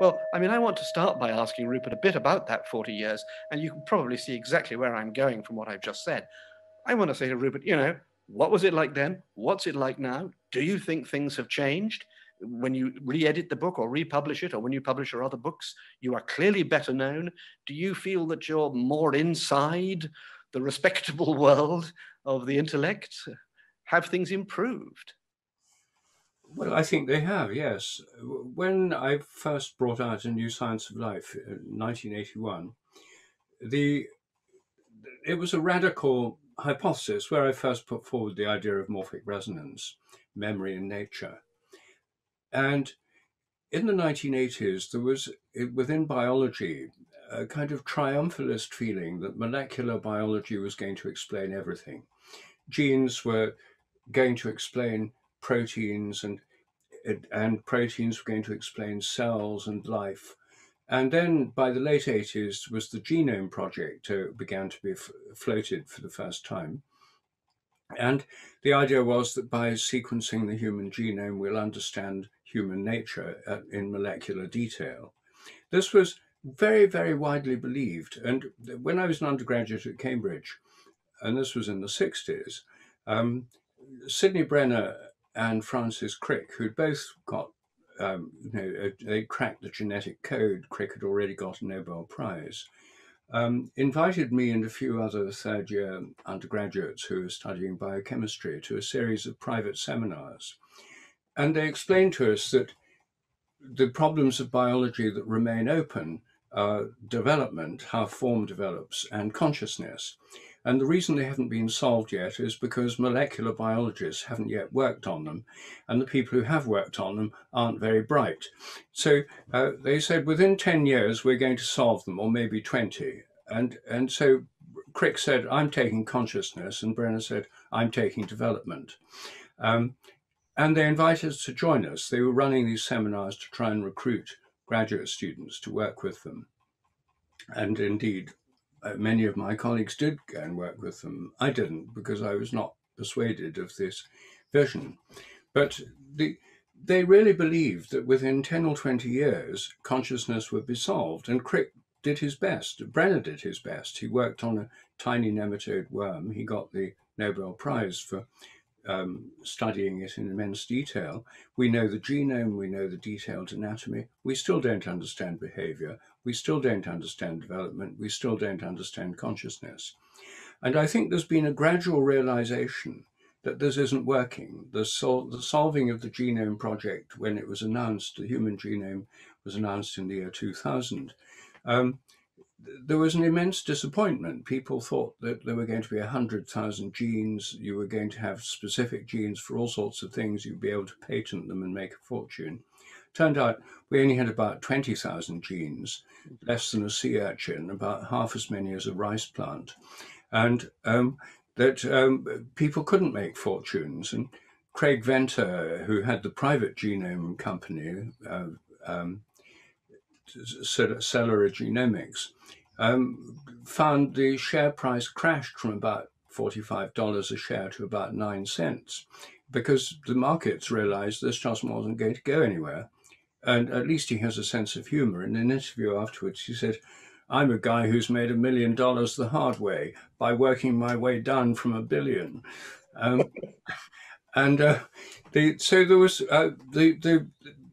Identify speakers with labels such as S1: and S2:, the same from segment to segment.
S1: Well, I mean, I want to start by asking Rupert a bit about that 40 years, and you can probably see exactly where I'm going from what I've just said. I want to say to Rupert, you know, what was it like then? What's it like now? Do you think things have changed? When you re edit the book or republish it, or when you publish your other books, you are clearly better known. Do you feel that you're more inside the respectable world of the intellect? Have things improved?
S2: Well, I think they have, yes. When I first brought out A New Science of Life in 1981, the it was a radical hypothesis where I first put forward the idea of morphic resonance, memory and nature. And in the 1980s, there was within biology a kind of triumphalist feeling that molecular biology was going to explain everything. Genes were going to explain proteins and and proteins were going to explain cells and life. And then by the late 80s was the Genome Project uh, began to be floated for the first time. And the idea was that by sequencing the human genome, we'll understand human nature at, in molecular detail. This was very, very widely believed. And when I was an undergraduate at Cambridge, and this was in the 60s, um, Sidney Brenner and Francis Crick, who'd both got, um, you know, they cracked the genetic code. Crick had already got a Nobel Prize. Um, invited me and a few other third year undergraduates who were studying biochemistry to a series of private seminars. And they explained to us that the problems of biology that remain open are development, how form develops, and consciousness. And the reason they haven't been solved yet is because molecular biologists haven't yet worked on them, and the people who have worked on them aren't very bright. So uh, they said within 10 years we're going to solve them, or maybe 20. And, and so Crick said, I'm taking consciousness, and Brenner said, I'm taking development. Um, and they invited us to join us. They were running these seminars to try and recruit graduate students to work with them. And indeed, uh, many of my colleagues did go and work with them. I didn't because I was not persuaded of this vision. But the, they really believed that within 10 or 20 years, consciousness would be solved. And Crick did his best. Brenner did his best. He worked on a tiny nematode worm. He got the Nobel Prize for um, studying it in immense detail. We know the genome, we know the detailed anatomy. We still don't understand behavior. We still don't understand development. We still don't understand consciousness. And I think there's been a gradual realization that this isn't working. The, sol- the solving of the genome project, when it was announced, the human genome was announced in the year 2000. Um, there was an immense disappointment. People thought that there were going to be 100,000 genes. You were going to have specific genes for all sorts of things. You'd be able to patent them and make a fortune. Turned out we only had about 20,000 genes, less than a sea urchin, about half as many as a rice plant. And um, that um, people couldn't make fortunes. And Craig Venter, who had the private genome company, uh, um, Celera Genomics, um, found the share price crashed from about $45 a share to about nine cents because the markets realized this just wasn't going to go anywhere. And at least he has a sense of humor. In an interview afterwards, he said, I'm a guy who's made a million dollars the hard way by working my way down from a billion. Um, and uh, the, so there was uh, the, the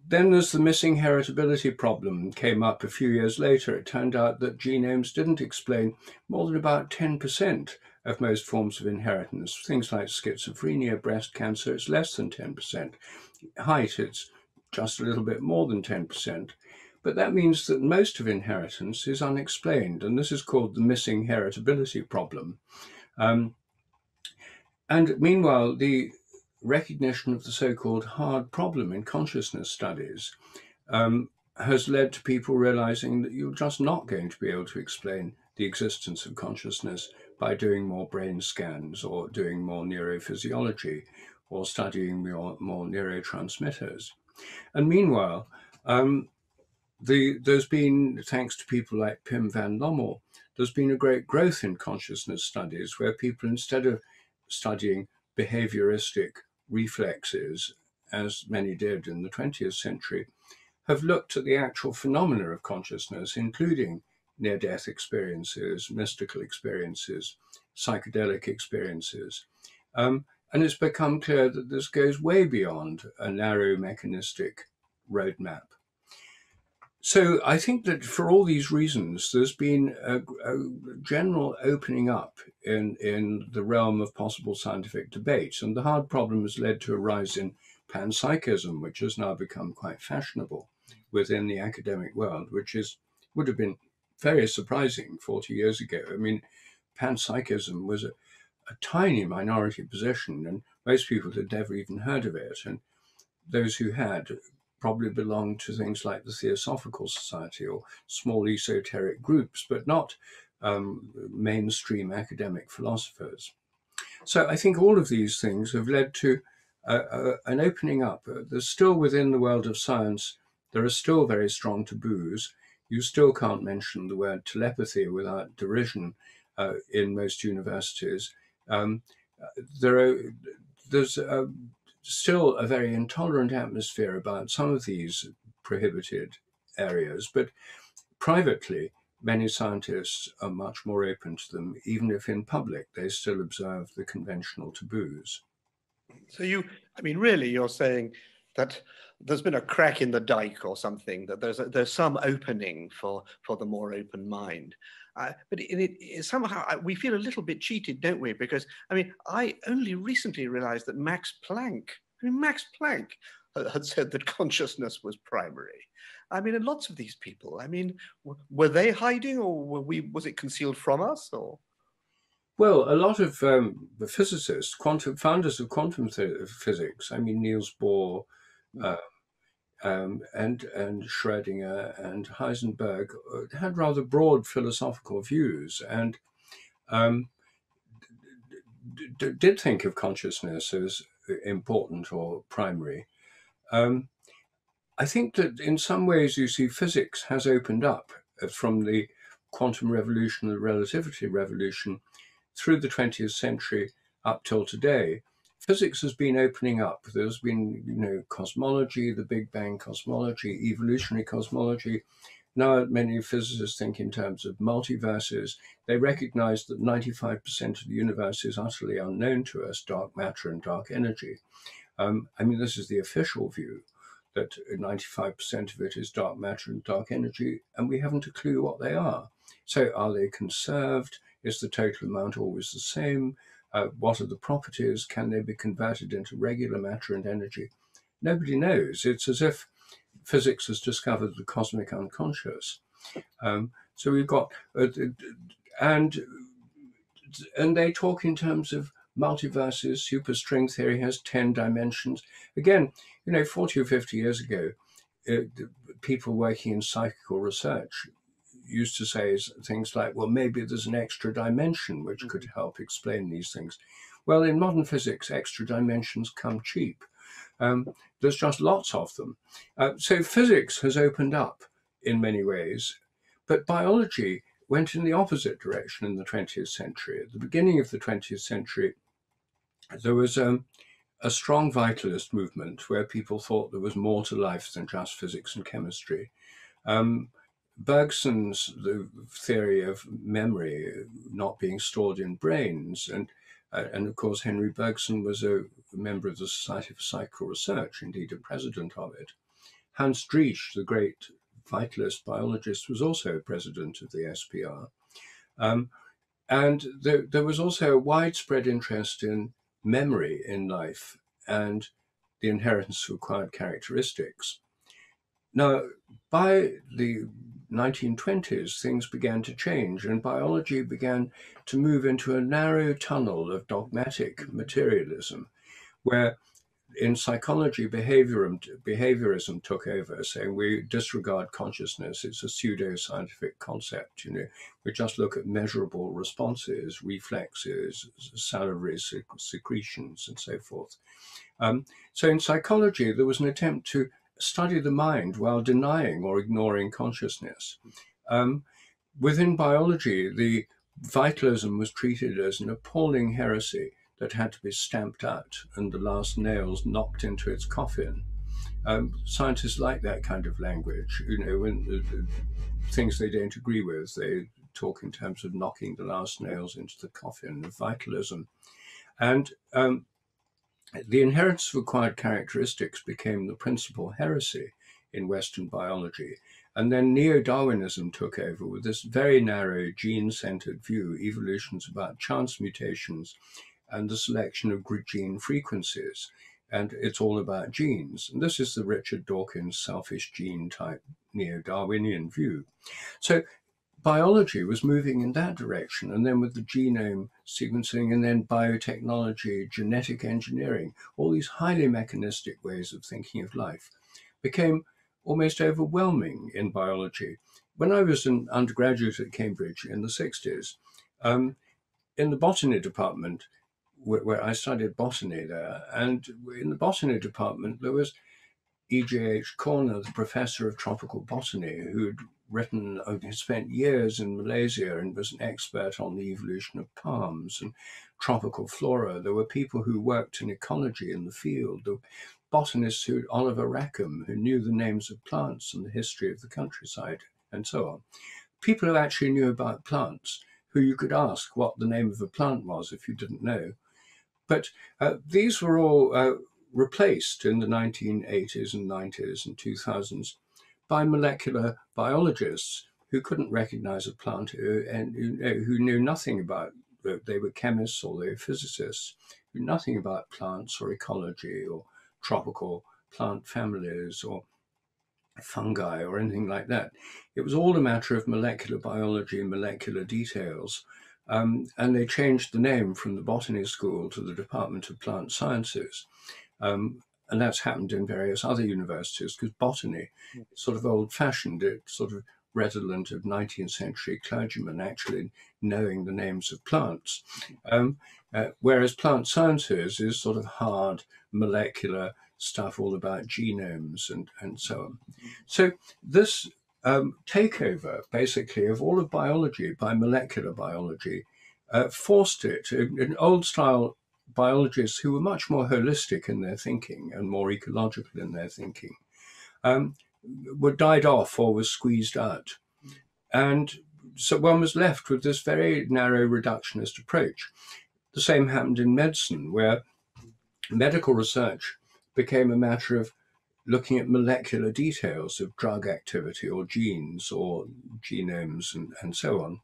S2: then there's the missing heritability problem came up a few years later. It turned out that genomes didn't explain more than about 10% of most forms of inheritance. Things like schizophrenia, breast cancer, it's less than 10%. Height, it's just a little bit more than 10%. But that means that most of inheritance is unexplained, and this is called the missing heritability problem. Um, and meanwhile, the recognition of the so-called hard problem in consciousness studies um, has led to people realizing that you're just not going to be able to explain the existence of consciousness by doing more brain scans or doing more neurophysiology or studying more, more neurotransmitters. And meanwhile, um, the, there's been, thanks to people like Pim van Lommel, there's been a great growth in consciousness studies where people, instead of studying behavioristic reflexes, as many did in the 20th century, have looked at the actual phenomena of consciousness, including near death experiences, mystical experiences, psychedelic experiences. Um, and it's become clear that this goes way beyond a narrow mechanistic roadmap. So I think that for all these reasons, there's been a, a, general opening up in, in the realm of possible scientific debate. And the hard problem has led to a rise in panpsychism, which has now become quite fashionable within the academic world, which is would have been very surprising 40 years ago. I mean, panpsychism was a, a tiny minority position, and most people had never even heard of it. And those who had probably belonged to things like the Theosophical Society or small esoteric groups, but not um, mainstream academic philosophers. So I think all of these things have led to uh, uh, an opening up. Uh, there's still within the world of science, there are still very strong taboos. You still can't mention the word telepathy without derision uh, in most universities. Um, there are there's a still a very intolerant atmosphere about some of these prohibited areas, but privately, many scientists are much more open to them, even if in public they still observe the conventional taboos.
S1: So you, I mean, really, you're saying that there's been a crack in the dike or something, that there's a, there's some opening for for the more open mind. Uh, but it, it, it, somehow we feel a little bit cheated, don't we? Because I mean, I only recently realized that Max Planck, I mean, Max Planck had said that consciousness was primary. I mean, and lots of these people. I mean, were they hiding, or were we? Was it concealed from us, or?
S2: Well, a lot of um, the physicists, quantum founders of quantum physics. I mean, Niels Bohr, uh, um, and and Schrödinger and Heisenberg uh, had rather broad philosophical views and um, did think of consciousness as important or primary. Um, I think that in some ways, you see, physics has opened up uh, from the quantum revolution, the relativity revolution, through the 20th century up till today physics has been opening up. There's been, you know, cosmology, the Big Bang cosmology, evolutionary cosmology. Now, many physicists think in terms of multiverses. They recognize that 95% of the universe is utterly unknown to us dark matter and dark energy. Um, I mean, this is the official view that 95% of it is dark matter and dark energy, and we haven't a clue what they are. So, are they conserved? Is the total amount always the same? Uh, what are the properties? Can they be converted into regular matter and energy? Nobody knows. It's as if physics has discovered the cosmic unconscious. Um, so we've got, uh, and and they talk in terms of multiverses. Superstring theory has ten dimensions. Again, you know, forty or fifty years ago, uh, people working in psychical research used to say things like, well, maybe there's an extra dimension which mm-hmm. could help explain these things. Well, in modern physics, extra dimensions come cheap. Um, there's just lots of them. Uh, so physics has opened up in many ways, but biology went in the opposite direction in the 20th century. At the beginning of the 20th century, there was um, a strong vitalist movement where people thought there was more to life than just physics and chemistry. Um, Bergson's the theory of memory not being stored in brains, and uh, and of course Henri Bergson was a member of the Society for Psychical Research, indeed a president of it. Hans Driesch, the great vitalist biologist, was also a president of the SPR. Um, and there, there was also a widespread interest in memory in life and the inheritance of acquired characteristics. Now, by the 1920s, things began to change, and biology began to move into a narrow tunnel of dogmatic materialism, where in psychology, behaviorism, took over, saying we disregard consciousness. It's a pseudo-scientific concept. You know, we just look at measurable responses, reflexes, salivary secretions, and so forth. Um, so in psychology, there was an attempt to study the mind while denying or ignoring consciousness. Um, within biology, the vitalism was treated as an appalling heresy that had to be stamped out and the last nails knocked into its coffin. Um, scientists like that kind of language. You know, when the, the things they don't agree with, they talk in terms of knocking the last nails into the coffin of vitalism. And um, the inheritance of acquired characteristics became the principal heresy in Western biology. And then neo Darwinism took over with this very narrow gene centered view evolution's about chance mutations and the selection of gene frequencies. And it's all about genes. And this is the Richard Dawkins selfish gene type neo Darwinian view. So biology was moving in that direction. And then with the genome sequencing and then biotechnology, genetic engineering, all these highly mechanistic ways of thinking of life became almost overwhelming in biology. When I was an undergraduate at Cambridge in the 60s, um, in the botany department, where, where, I studied botany there, and in the botany department, there was E.J.H. Corner, the professor of tropical botany, who'd written, spent years in Malaysia and was an expert on the evolution of palms and tropical flora. There were people who worked in ecology in the field. The botanists who Oliver Rackham, who knew the names of plants and the history of the countryside, and so on. People who actually knew about plants, who you could ask what the name of a plant was if you didn't know. But uh, these were all uh, replaced in the 1980s and 90s and 2000s by molecular biologists who couldn't recognize a plant and who knew nothing about they were chemists or they were physicists who knew nothing about plants or ecology or tropical plant families or fungi or anything like that. It was all a matter of molecular biology and molecular details. Um, and they changed the name from the botany school to the Department of Plant Sciences. Um, and that's happened in various other universities because botany is sort of old fashioned. It's sort of redolent of 19th century clergymen actually knowing the names of plants. Um, uh, whereas plant sciences is sort of hard molecular stuff all about genomes and, and so on. So this um, takeover basically of all of biology by molecular biology uh, forced it, in old style biologists who were much more holistic in their thinking and more ecological in their thinking, um, were died off or were squeezed out. And so one was left with this very narrow reductionist approach. The same happened in medicine, where medical research became a matter of looking at molecular details of drug activity or genes or genomes and, and so on.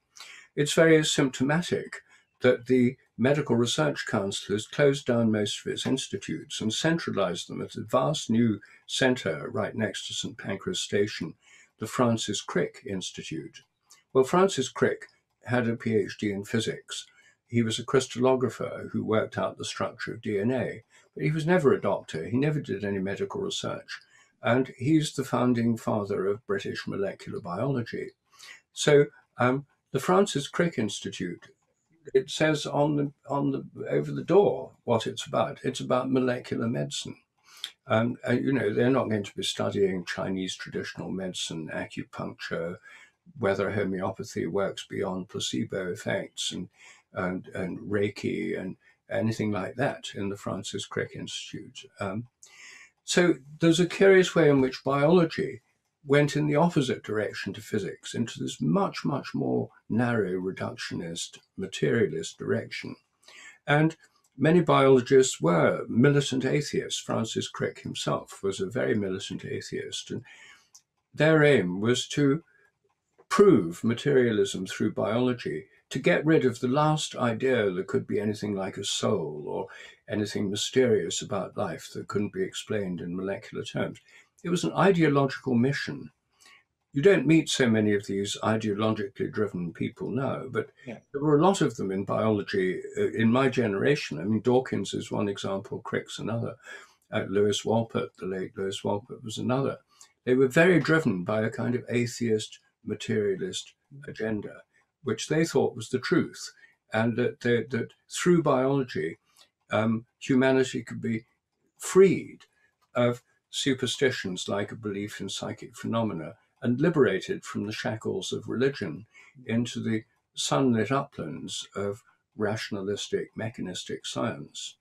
S2: It's very symptomatic that the Medical Research Council has closed down most of its institutes and centralized them at a vast new center right next to St Pancras Station, the Francis Crick Institute. Well, Francis Crick had a PhD in physics. He was a crystallographer who worked out the structure of DNA, but he was never a doctor. He never did any medical research. And he's the founding father of British molecular biology. So um, the Francis Crick Institute it says on the on the over the door what it's about. It's about molecular medicine. Um, and, you know, they're not going to be studying Chinese traditional medicine, acupuncture, whether homeopathy works beyond placebo effects, and and, and Reiki, and anything like that in the Francis Crick Institute. Um, so there's a curious way in which biology went in the opposite direction to physics, into this much, much more narrow, reductionist, materialist direction. And many biologists were militant atheists. Francis Crick himself was a very militant atheist. And their aim was to prove materialism through biology, to get rid of the last idea that could be anything like a soul or anything mysterious about life that couldn't be explained in molecular terms. It was an ideological mission. You don't meet so many of these ideologically driven people now, but yeah. there were a lot of them in biology uh, in my generation. I mean, Dawkins is one example, Crick's another. Uh, Lewis Wolpert, the late Lewis Wolpert, was another. They were very driven by a kind of atheist, materialist agenda, which they thought was the truth, and that, they, that through biology, um, humanity could be freed of superstitions like a belief in psychic phenomena and liberated from the shackles of religion into the sunlit uplands of rationalistic, mechanistic science.